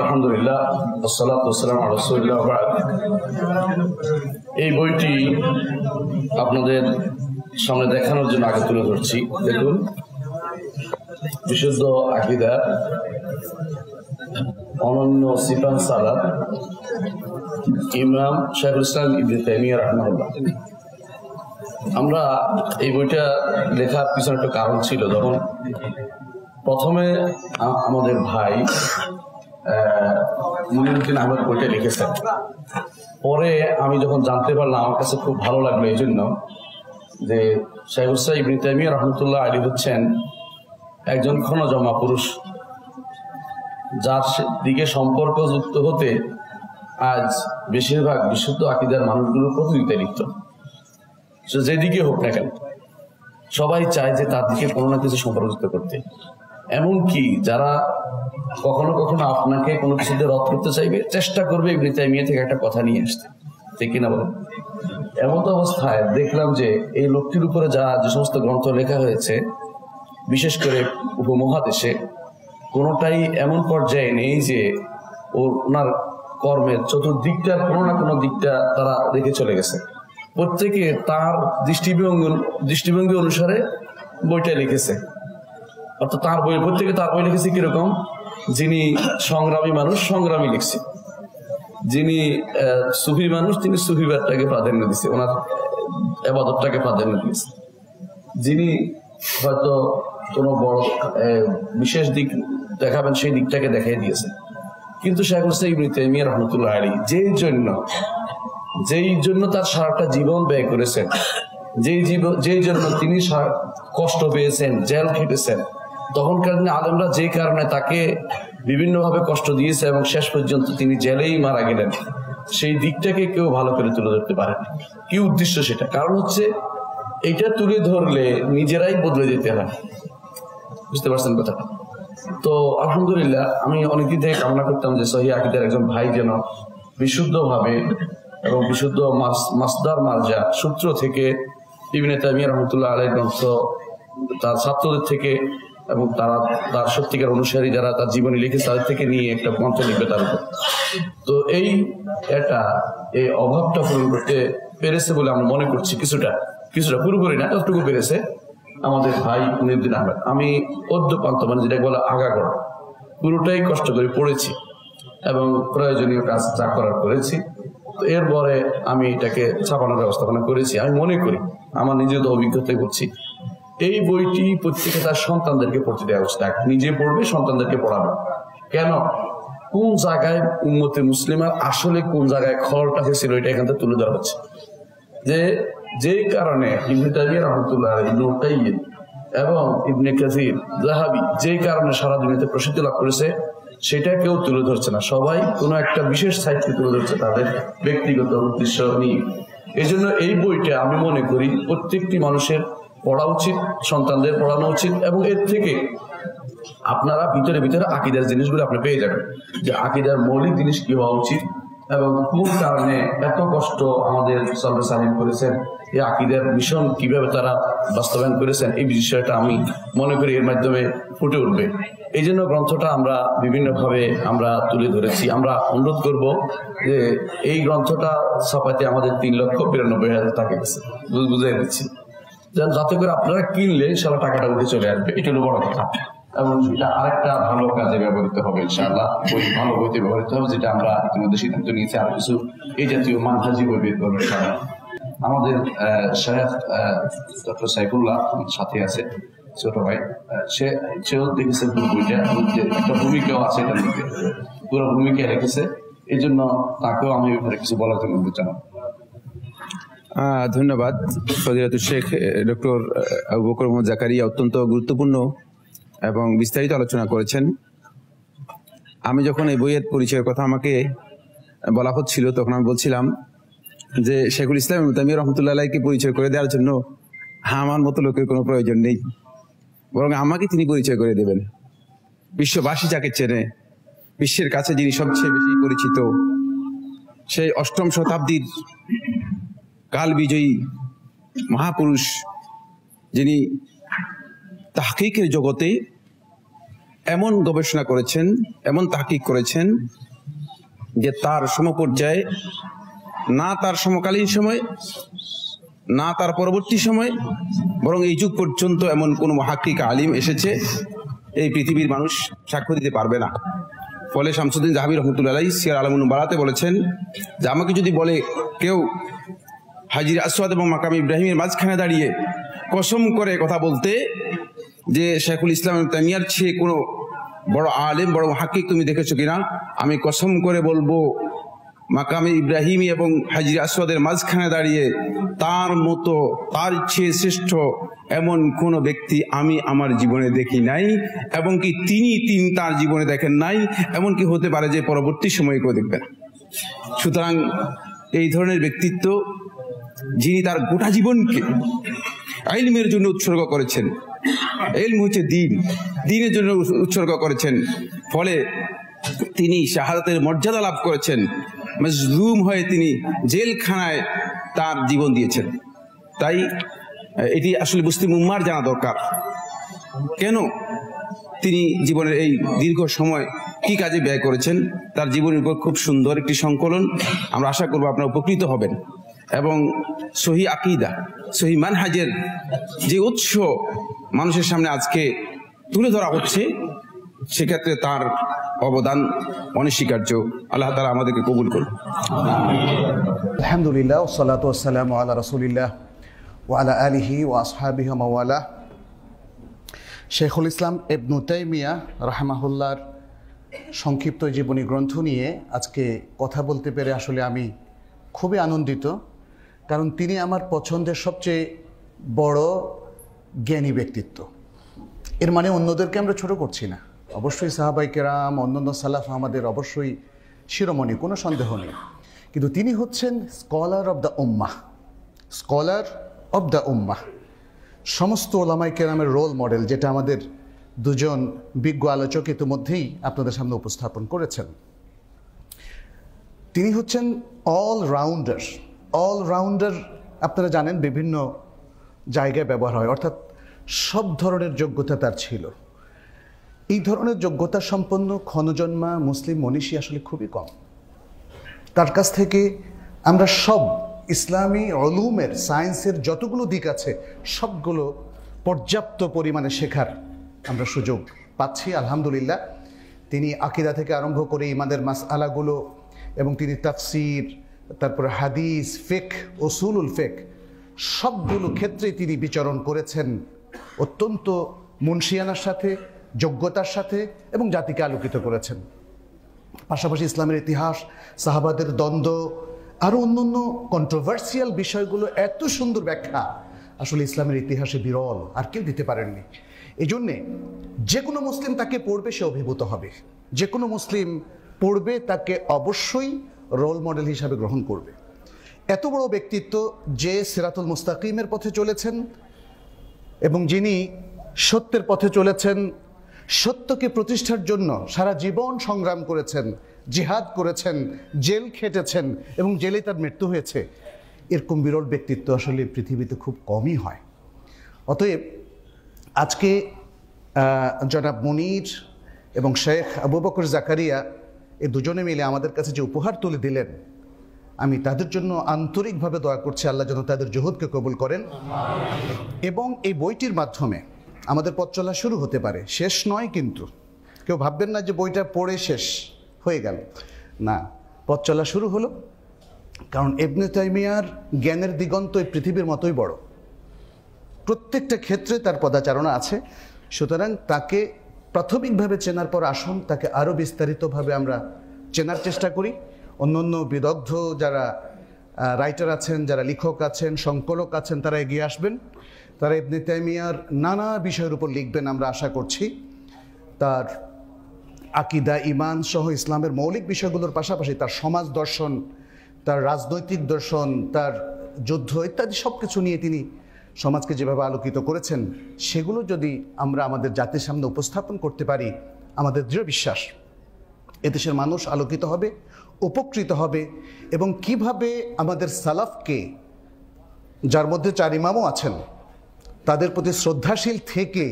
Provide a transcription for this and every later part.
আলহামদুলিল্লাহ। এই বইটি আপনাদের সামনে দেখানোর জন্য আগে তুলে ধরছি। দেখুন, বিশুদ্ধ আকিদা, অনন্য সিপান সালাদ ইমাম শাহুল ইসলাম ইবনে তাইমিয়া আমরা এই বইটা লেখার পিছনে একটা কারণ ছিল। যখন প্রথমে আমাদের ভাই মনিরুদ্দিন আহমেদ বইটা লিখেছেন। পরে আমি যখন জানতে পারলাম, আমার কাছে খুব ভালো লাগল এই জন্য যে সাহেবুসাহ ইবনি তাইমিয়া রহমতুল্লাহ আলী হচ্ছেন একজন ক্ষণজমা পুরুষ। যার দিকে সম্পর্ক যুক্ত হতে আজ বেশিরভাগ বিশুদ্ধ আকিদার মানুষগুলো প্রতিযোগিতায় লিপ্ত। সে যেদিকে হোক না কেন, সবাই চায় যে তার দিকে কোনো না কিছু সম্পর্কিত করতে। এমনকি যারা কখনো কখনো আপনাকে কোনো কিছুতে রদ করতে চাইবে, চেষ্টা করবে ইবনে তাইমিয়া থেকে একটা কথা নিয়ে আসতে। ঠিক কিনা বলেন এমন অবস্থায় দেখলাম যে এই লোকটির উপরে যা যে সমস্ত গ্রন্থ লেখা হয়েছে, বিশেষ করে উপমহাদেশে, কোনোটাই এমন পর্যায়ে নেই যে ওনার কর্মের চতুর্দিকটা কোনো না কোনো দিকটা তারা রেখে চলে গেছে। প্রত্যেকে তার দৃষ্টিভঙ্গি দৃষ্টিভঙ্গি অনুসারে বইটা লিখেছে। অর্থাৎ তার বই, প্রত্যেকে তার বই লিখেছে কীরকম? যিনি সংগ্রামী মানুষ, সংগ্রামী লিখছে। যিনি সুফি মানুষ, তিনি সুফিবাদটাকে প্রাধান্য দিচ্ছে ওনার এবাদতটাকে প্রাধান্য দিয়েছে। যিনি হয়তো কোনো বড় বিশেষ দিক দেখাবেন, সেই দিকটাকে দেখাই দিয়েছে। কিন্তু শেখ হোসেন ইবনে তাইমিয়া রহমতুল্লাহ আলী যেই জন্য যেই জন্য তার সারাটা জীবন ব্যয় করেছেন, যেই জীবন যেই জন্য তিনি কষ্ট পেয়েছেন, জেল খেটেছেন তখনকার দিনে আলেমরা যে কারণে তাকে বিভিন্নভাবে কষ্ট দিয়েছে এবং শেষ পর্যন্ত তিনি জেলেই মারা গেলেন, সেই দিকটাকে কেউ ভালো করে তুলে ধরতে পারে কি উদ্দেশ্য সেটা? কারণ হচ্ছে এটা তুলে ধরলে নিজেরাই বদলে যেতে হয়। বুঝতে পারছেন কথাটা? তো আলহামদুলিল্লাহ, আমি অনেকদিন থেকে কামনা করতাম যে সহি আকিদের একজন ভাই যেন বিশুদ্ধভাবে এবং বিশুদ্ধ মাস- মাসদার মার্জা সূত্র থেকে বিভিন্ন তাইমিয়া রহমতুল্লাহ আলাই গ্রন্থ তার ছাত্রদের থেকে এবং তারা, তার সত্যিকার অনুসারী যারা তার জীবনী লিখেছে তাদের থেকে নিয়ে একটা গ্রন্থ লিখবে তার উপর। তো এই এটা, এই অভাবটা পূরণ করতে পেরেছে বলে আমরা মনে করছি কিছুটা কিছুটা পুরোপুরি না, যতটুকু পেরেছে আমাদের ভাই নির্দিন আহমেদ। আমি অদ্যপান্ত মানে যেটা বলে আগাগড়, পুরোটাই কষ্ট করে পড়েছি এবং প্রয়োজনীয় কাজ যা করার করেছি। এরপরে আমি এটাকে ছাপানোর ব্যবস্থাপনা করেছি। আমি মনে করি, আমার নিজের অভিজ্ঞতায় বলছি এই বইটি প্রত্যেকে তার সন্তানদেরকে পড়তে দেওয়া উচিত নিজে পড়বে, সন্তানদেরকে পড়াবে। কেন? কোন জায়গায় উন্মতে মুসলিমার আসলে কোন জায়গায় খড়টা হয়েছিল, এটা এখান থেকে তুলে ধরা হচ্ছে। যে, যেই কারণে এবং ইবনে জাহাবি যেই কারণে সারা দুনিয়াতে প্রসিদ্ধি লাভ করেছে, সেটা কেউ তুলে ধরছে না। সবাই কোনো একটা বিশেষ সাহিত্যে তুলে ধরছে তাদের ব্যক্তিগত উদ্দেশ্য নিয়ে। এই জন্য এই বইটা আমি মনে করি প্রত্যেকটি মানুষের পড়া উচিত, সন্তানদের পড়ানো উচিত, এবং এর থেকে আপনারা ভিতরে ভিতরে আকিদার জিনিসগুলো আপনি পেয়ে যাবেন। যে আকিদার মৌলিক জিনিস কি হওয়া উচিত এবং কোন কারণে এত কষ্ট আমাদের সর্বে সালিম করেছেন এই আকিদার মিশন কীভাবে তারা বাস্তবায়ন করেছেন, এই বিষয়টা আমি মনে করি এর মাধ্যমে ফুটে উঠবে। এই জন্য গ্রন্থটা আমরা বিভিন্নভাবে আমরা তুলে ধরেছি। আমরা অনুরোধ করব যে এই গ্রন্থটা ছাপাতে আমাদের তিন লক্ষ বিরানব্বই হাজার টাকা গেছে। বু- বুঝিয়ে দিচ্ছি। যাতে করে আপনারা কিনলে সারা টাকাটা উঠে চলে আসবে। এটা হলো বড় কথা। এবং এটা আরেকটা ভালো কাজে ব্যবহৃত হবে ইনশাআল্লাহ। বই ভালো বইতে ব্যবহৃত হবে, যেটা আমরা ইতিমধ্যে সিদ্ধান্ত নিয়েছি, আর কিছু এই জাতীয় মানহাজি বই বের করব আমাদের শেখ ডক্টর সাইফুল্লাহ সাথে আছে, ছোট ভাই। সে, সেও দেখেছে বইটা একটা ভূমিকাও আছে এটার মধ্যে। পুরো ভূমিকা রেখেছে এই জন্য তাকেও আমি কিছু বলার জন্য জানাব। ধন্যবাদ। ফজিলাতুল শেখ ডক্টর আবু বকর মোহাম্মদ জাকারিয়া অত্যন্ত গুরুত্বপূর্ণ এবং বিস্তারিত আলোচনা করেছেন। আমি যখন এই বইয়ের পরিচয়ের কথা আমাকে বলা হচ্ছিল, তখন আমি বলছিলাম যে, শেখুল ইসলাম তামির রহমতুল্লাহ আলাইকে পরিচয় করে দেওয়ার জন্য আমার মতো লোকের কোনো প্রয়োজন নেই। বরং আমাকে তিনি পরিচয় করে দেবেন। বিশ্ববাসী যাকে চেনে, বিশ্বের কাছে যিনি সবচেয়ে বেশি পরিচিত, সেই অষ্টম শতাব্দীর কাল বিজয়ী মহাপুরুষ যিনি তাহকিকের জগতে এমন গবেষণা করেছেন, এমন তাহকিক করেছেন যে তার সমপর্যায়ে, না তার সমকালীন সময়, না তার পরবর্তী সময়, বরং এই যুগ পর্যন্ত এমন কোনো মহাক্কিক আলিম এসেছে, এই পৃথিবীর মানুষ সাক্ষ্য দিতে পারবে না। ফলে শামসুদ্দিন জাহাবি রহমতুল্লাহ সিয়ার আলমুন বাড়াতে বলেছেন যে, আমাকে যদি বলে কেউ হাজির আসওয়াদ এবং মাকাম ইব্রাহিমের মাঝখানে দাঁড়িয়ে কসম করে কথা বলতে যে শেখুল ইসলাম তামিয়ার চেয়ে কোনো বড় আলেম, বড় হাকিক তুমি দেখেছ কিনা? আমি কসম করে বলব, মাকামে ইব্রাহিমী এবং হাজির আসওয়াদের মাঝখানে দাঁড়িয়ে তার মতো, তার চেয়ে শ্রেষ্ঠ এমন কোন ব্যক্তি আমি আমার জীবনে দেখি নাই এবং কি তিনি তিনি তার জীবনে দেখেন নাই, এমন কি হতে পারে যে পরবর্তী সময়ে কেউ দেখবেন সুতরাং এই ধরনের ব্যক্তিত্ব যিনি তার গোটা জীবনকে আইলমের জন্য উৎসর্গ করেছেন। এলম হচ্ছে দিন। দিনের জন্য উৎসর্গ করেছেন। ফলে তিনি শাহাদাতের মর্যাদা লাভ করেছেন। মজলুম হয়ে তিনি জেলখানায় তার জীবন দিয়েছেন। তাই, এটি আসলে মুসলিম উম্মার জানা দরকার। কেন তিনি জীবনের এই দীর্ঘ সময় কি কাজে ব্যয় করেছেন? তার জীবনের উপর খুব সুন্দর একটি সংকলন। আমরা আশা করব আপনারা উপকৃত হবেন। এবং সহি আকিদা, সহি মানহাজের যে উৎস মানুষের সামনে আজকে তুলে ধরা হচ্ছে, সেক্ষেত্রে তার অবদান অনস্বীকার্য। আল্লাহ তালা আমাদেরকে কবুল করুন। আলহামদুলিল্লাহ সালাত আল্লাহ রসুলিল্লাহ ওয়ালা আলিহি ও আসহাবিহ মাওয়ালা। শেখুল ইসলাম এবনু তাইমিয়া রাহমাহুল্লার সংক্ষিপ্ত জীবনী গ্রন্থ নিয়ে আজকে কথা বলতে পেরে আসলে আমি খুবই আনন্দিত। কারণ তিনি আমার পছন্দের সবচেয়ে বড় জ্ঞানী ব্যক্তিত্ব। এর মানে অন্যদেরকে আমরা ছোট করছি না। অবশ্যই সাহাবাই কেরাম, অন্যান্য সালাফ আমাদের অবশ্যই শিরোমণি, কোনো সন্দেহ নেই। কিন্তু তিনি হচ্ছেন scholar of the Ummah. Scholar of the উম্মাহ। সমস্ত ওলামাই কেরামের রোল মডেল যেটা আমাদের দুজন বিজ্ঞ আলোচক ইতিমধ্যেই আপনাদের সামনে উপস্থাপন করেছেন। তিনি হচ্ছেন অল রাউন্ডার অল রাউন্ডার আপনারা জানেন, বিভিন্ন জায়গায় ব্যবহার হয়। অর্থাৎ সব ধরনের যোগ্যতা তার ছিল। এই ধরনের যোগ্যতা সম্পন্ন ক্ষণজন্মা মুসলিম মনীষী আসলে খুবই কম। তার কাছ থেকে আমরা সব ইসলামী অলুমের সায়েন্সের যতগুলো দিক আছে, সবগুলো পর্যাপ্ত পরিমাণে শেখার আমরা সুযোগ পাচ্ছি, আলহামদুলিল্লাহ। তিনি আকিদা থেকে আরম্ভ করে ইমাদের মাস আলাগুলো এবং তিনি তাফসির তারপরে হাদিস ফেক ওসুলুল ফেক সবগুলো ক্ষেত্রে তিনি বিচরণ করেছেন অত্যন্ত মুন্সিয়ানার সাথে, যোগ্যতার সাথে এবং জাতিকে আলোকিত করেছেন। পাশাপাশি ইসলামের ইতিহাস, সাহাবাদের দ্বন্দ্ব আরও অন্য অন্য কন্ট্রোভার্সিয়াল বিষয়গুলো এত সুন্দর ব্যাখ্যা। আসলে ইসলামের ইতিহাসে বিরল, আর কেউ দিতে পারেননি। এই জন্যে যে কোনো মুসলিম তাকে পড়বে সে অভিভূত হবে। যে কোনো মুসলিম পড়বে তাকে অবশ্যই রোল মডেল হিসাবে গ্রহণ করবে। এত বড় ব্যক্তিত্ব যে সিরাতুল মুস্তাকিমের পথে চলেছেন এবং যিনি সত্যের পথে চলেছেন, সত্যকে প্রতিষ্ঠার জন্য সারা জীবন সংগ্রাম করেছেন, জিহাদ করেছেন, জেল খেটেছেন এবং জেলে তার মৃত্যু হয়েছে, এরকম বিরল ব্যক্তিত্ব আসলে পৃথিবীতে খুব কমই হয়। অতএব আজকে জনাব মনির এবং শেখ আবু বকর জাকারিয়া এ দুজনে মিলে আমাদের কাছে যে উপহার তুলে দিলেন, আমি তাদের জন্য আন্তরিকভাবে দয়া করছি, আল্লাহ যেন তাদের জহুদকে কবুল করেন। এবং এই বইটির মাধ্যমে আমাদের পথ চলা শুরু হতে পারে। শেষ নয় কিন্তু। কেউ ভাববেন না যে বইটা পড়ে শেষ হয়ে গেল। না, পথ চলা শুরু হলো। কারণ এবনে তাইমিয়ার জ্ঞানের দিগন্ত এই পৃথিবীর মতোই বড়। প্রত্যেকটা ক্ষেত্রে তার পদাচারণা আছে। সুতরাং তাকে প্রাথমিকভাবে চেনার পর আসুন, তাকে আরও বিস্তারিতভাবে আমরা চেনার চেষ্টা করি। অন্য অন্য বিদগ্ধ যারা রাইটার আছেন, যারা লেখক আছেন, সংকলক আছেন, তারা এগিয়ে আসবেন। তারা ইবনে তাইমিয়ার নানা বিষয়ের উপর লিখবেন আমরা আশা করছি। তার আকিদা ইমান সহ ইসলামের মৌলিক বিষয়গুলোর পাশাপাশি তার সমাজ দর্শন, তার রাজনৈতিক দর্শন, তার যুদ্ধ ইত্যাদি সব কিছু নিয়ে তিনি সমাজকে যেভাবে আলোকিত করেছেন, সেগুলো যদি আমরা আমাদের জাতির সামনে উপস্থাপন করতে পারি, আমাদের দৃঢ় বিশ্বাস, এদেশের মানুষ আলোকিত হবে, উপকৃত হবে এবং কীভাবে আমাদের সালাফকে, যার মধ্যে চার ইমামও আছেন, তাদের প্রতি শ্রদ্ধাশীল থেকে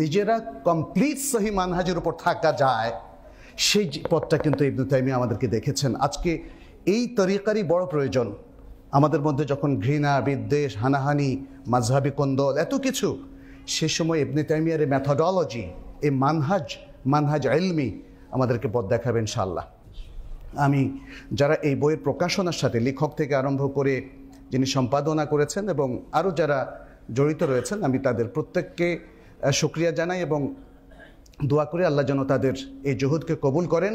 নিজেরা কমপ্লিট সহি মানহাজের উপর থাকা যায়, সেই পথটা কিন্তু ইবনু তাইমিয়া আমাদেরকে দেখেছেন। আজকে এই তরিকারই বড় প্রয়োজন। আমাদের মধ্যে যখন ঘৃণা বিদ্বেষ হানাহানি মাঝহাবি কন্দল এত কিছু সে সময় ইবনে তাইমিয়ার এই ম্যাথোডলজি এই মানহাজ মানহাজ এলমি আমাদেরকে পথ দেখাবে ইনশাল্লাহ আমি যারা এই বইয়ের প্রকাশনার সাথে লেখক থেকে আরম্ভ করে যিনি সম্পাদনা করেছেন এবং আরও যারা জড়িত রয়েছেন আমি তাদের প্রত্যেককে আহ, শুক্রিয়া জানাই এবং দোয়া করে আল্লাহ যেন তাদের এই জহুদকে কবুল করেন।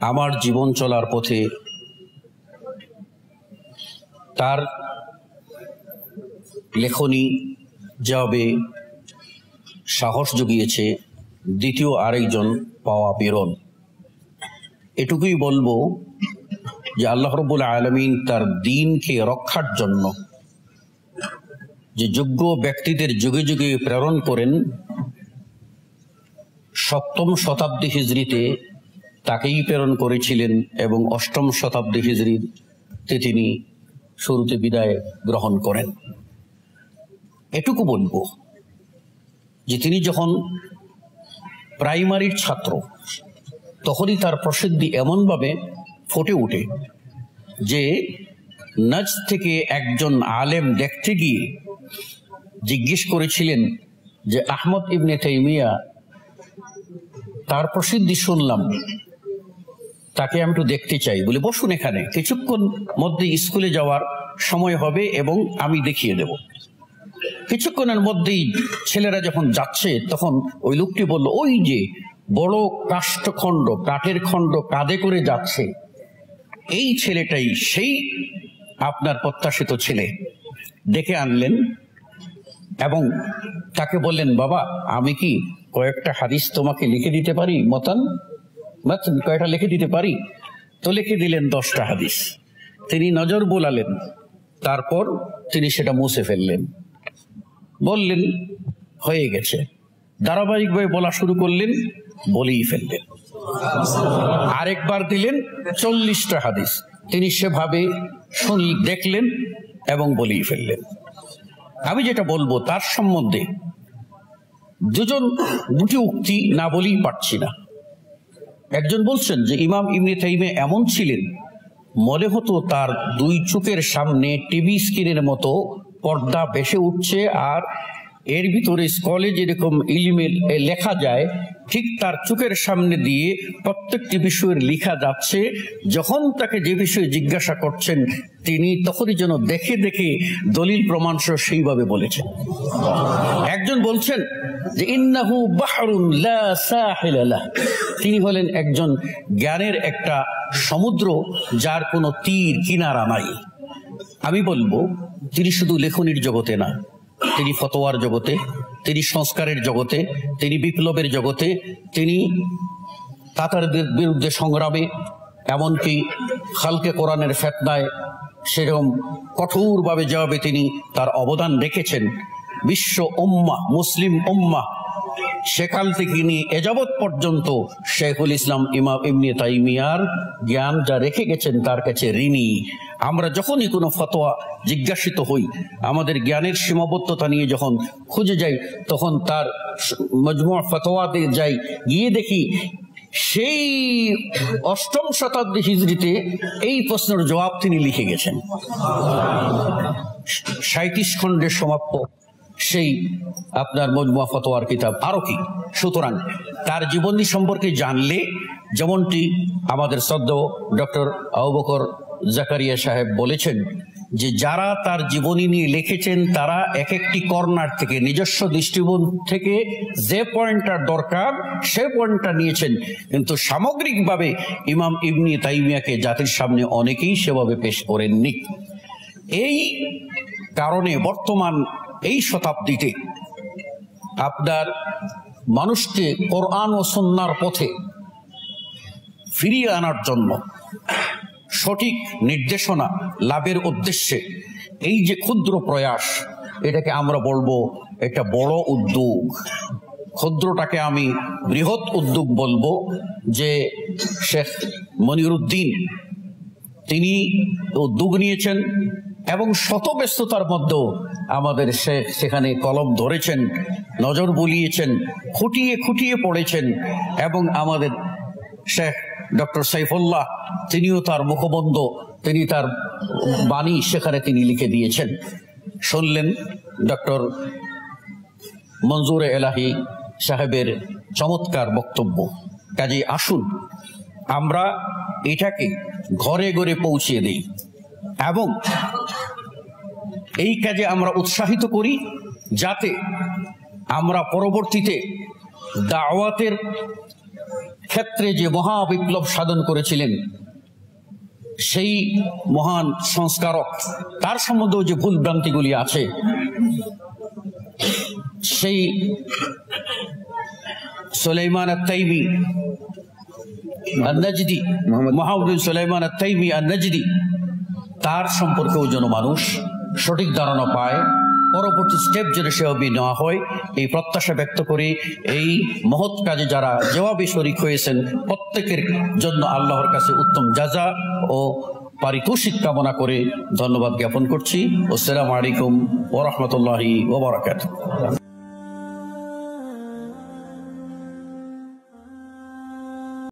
আমার জীবন চলার পথে তার লেখনী যাবে সাহস জুগিয়েছে দ্বিতীয় আরেকজন পাওয়া বেরন এটুকুই বলব যে আল্লাহ রব্বুল আলমিন তার দিনকে রক্ষার জন্য যে যোগ্য ব্যক্তিদের যুগে যুগে প্রেরণ করেন, সপ্তম শতাব্দী হিজড়িতে তাকেই প্রেরণ করেছিলেন এবং অষ্টম শতাব্দী হিজড়িতে তিনি শুরুতে বিদায় গ্রহণ করেন। এটুকু বলব যে তিনি যখন প্রাইমারির ছাত্র, তখনই তার প্রসিদ্ধি এমনভাবে ফুটে ওঠে যে নাজ থেকে একজন আলেম দেখতে গিয়ে জিজ্ঞেস করেছিলেন যে আহমদ ইবনে তাইমিয়া, তার প্রসিদ্ধি শুনলাম। তাকে আমি একটু দেখতে চাই। বলে, বসুন এখানে। কিছুক্ষণ মধ্যে স্কুলে যাওয়ার সময় হবে এবং আমি দেখিয়ে দেব। কিছুক্ষণের মধ্যেই ছেলেরা যখন যাচ্ছে, তখন ওই লোকটি বলল, ওই যে বড় কাষ্ঠখণ্ড, কাঠের খণ্ড কাঁধে করে যাচ্ছে, এই ছেলেটাই সেই আপনার প্রত্যাশিত ছেলে। ডেকে আনলেন এবং তাকে বললেন, বাবা, আমি কি কয়েকটা হাদিস তোমাকে লিখে দিতে পারি, মতান? কয়েকটা লিখে দিতে পারি? তো লিখে দিলেন দশটা হাদিস। তিনি নজর বোলালেন। তারপর তিনি সেটা মুছে ফেললেন। বললেন, হয়ে গেছে। ধারাবাহিকভাবে বলা শুরু করলেন, বলেই ফেললেন। আরেকবার দিলেন চল্লিশটা হাদিস। তিনি সেভাবে শুনি দেখলেন এবং বলেই ফেললেন। আমি যেটা বলব তার সম্বন্ধে, দুজন দুটি উক্তি না বলেই পারছি না। একজন বলছেন যে ইমাম ইমনি তাইমে এমন ছিলেন, মনে হতো তার দুই চোখের সামনে টিভি স্ক্রিনের মতো পর্দা ভেসে উঠছে আর এর ভিতরে স্কলে যেরকম ইলিমে লেখা যায় ঠিক তার চোখের সামনে দিয়ে প্রত্যেকটি বিষয়ের লেখা যাচ্ছে। যখন তাকে যে বিষয়ে জিজ্ঞাসা করছেন, তিনি তখনই যেন দেখে দেখে দলিল প্রমাণ সহ সেইভাবে বলেছেন। একজন বলছেন যে, ইন্নাহু বাহরুন লা সাহিলা লাহ। তিনি হলেন একজন জ্ঞানের একটা সমুদ্র যার কোনো তীর, কিনারা নাই। আমি বলব, তিনি শুধু লেখনির জগতে না, তিনি ফতোয়ার জগতে তিনি সংস্কারের জগতে, তিনি বিপ্লবের জগতে, তিনি তাতারদের বিরুদ্ধে সংগ্রামে, এমনকি খালকে কোরআনের ফেতনায় সেরকম কঠোরভাবে জবাবে তিনি তার অবদান রেখেছেন। বিশ্ব উম্মা মুসলিম উম্মা সেকাল থেকে নিয়ে এযাবৎ পর্যন্ত শেখুল ইসলাম ইমাম ইমনি তাইমিয়ার জ্ঞান যা রেখে গেছেন, তার কাছে ঋণী। আমরা যখনই কোনো ফতোয়া জিজ্ঞাসিত হই, আমাদের জ্ঞানের সীমাবদ্ধতা নিয়ে যখন খুঁজে যাই, তখন তার মজমুয়া ফতোয়াতে যাই, গিয়ে দেখি সেই অষ্টম শতাব্দী হিজড়িতে এই প্রশ্নের জবাব তিনি লিখে গেছেন। সাঁত্রিশ খণ্ডের সমাপ্ত সেই আপনার মজমুয়া ফতোয়ার কিতাব। আরও কি? সুতরাং তার জীবনী সম্পর্কে জানলে, যেমনটি আমাদের সদ্য ডক্টর আবুবকর জাকারিয়া সাহেব বলেছেন, যে যারা তার জীবনী নিয়ে লিখেছেন, তারা এক একটি কর্নার থেকে, নিজস্ব দৃষ্টিকোণ থেকে যে পয়েন্টটা দরকার, সে পয়েন্টটা নিয়েছেন। কিন্তু সামগ্রিকভাবে ইমাম ইবনি তাইমিয়াকে জাতির সামনে অনেকেই সেভাবে পেশ করেননি। এই কারণে বর্তমান এই শতাব্দীতে আপনার মানুষকে কোরআন ও সন্ন্যার পথে ফিরিয়ে আনার জন্য সঠিক নির্দেশনা লাভের উদ্দেশ্যে এই যে ক্ষুদ্র প্রয়াস, এটাকে আমরা বলব একটা বড় উদ্যোগ। ক্ষুদ্রটাকে আমি বৃহৎ উদ্যোগ বলব যে শেখ মনিরুদ্দিন, তিনি উদ্যোগ নিয়েছেন এবং শত ব্যস্ততার মধ্যেও আমাদের শেখ সেখানে কলম ধরেছেন, নজর বুলিয়েছেন, খুঁটিয়ে খুঁটিয়ে পড়েছেন এবং আমাদের শেখ ডক্টর সাইফুল্লাহ তিনিও তার মুখবন্ধ, তিনি তার বাণী সেখানে তিনি লিখে দিয়েছেন। শুনলেন ডক্টর মঞ্জুর এলাহি সাহেবের চমৎকার বক্তব্য। কাজে আসুন, আমরা এটাকে ঘরে ঘরে পৌঁছিয়ে দিই এবং এই কাজে আমরা উৎসাহিত করি যাতে আমরা পরবর্তীতে দাওয়াতের ক্ষেত্রে যে মহা বিপ্লব সাধন করেছিলেন সেই মহান সংস্কারক তার সম্বন্ধেও যে ভুল ভ্রান্তিগুলি আছে সেই সুলাইমান আত্তাইমি আন্নাজদি মোহাম্মদ- সুলাইমান আত্তাইমি আন্নাজদি তার সম্পর্কেও যেন মানুষ সঠিক ধারণা পায়, পরবর্তী স্টেপ যেন সেভাবে নেওয়া হয়, এই প্রত্যাশা ব্যক্ত করে, এই মহৎ কাজে যারা জবাবে শরিক হয়েছেন, প্রত্যেকের জন্য আল্লাহর কাছে উত্তম যাজা ও পারিতোষিক কামনা করে ধন্যবাদ জ্ঞাপন করছি। আসসালামু আলাইকুম ওরহমতুল্লাহি ওবরাকাত